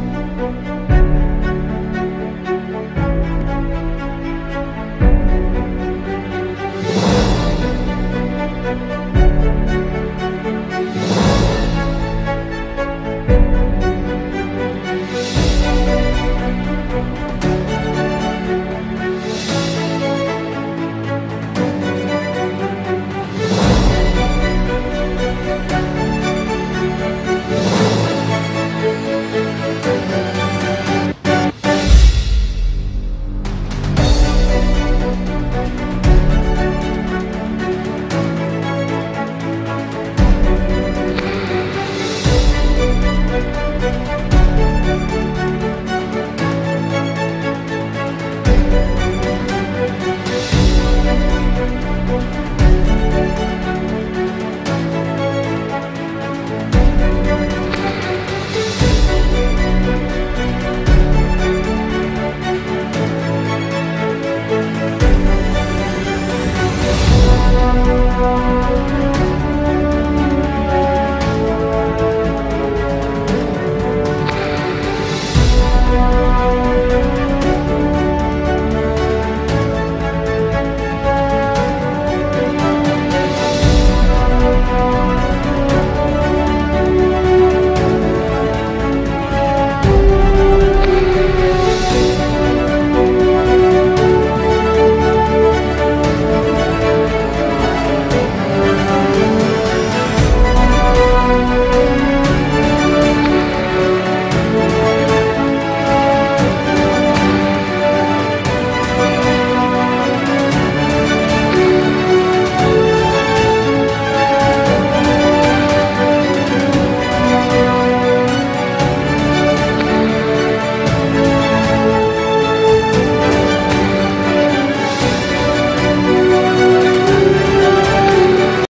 Música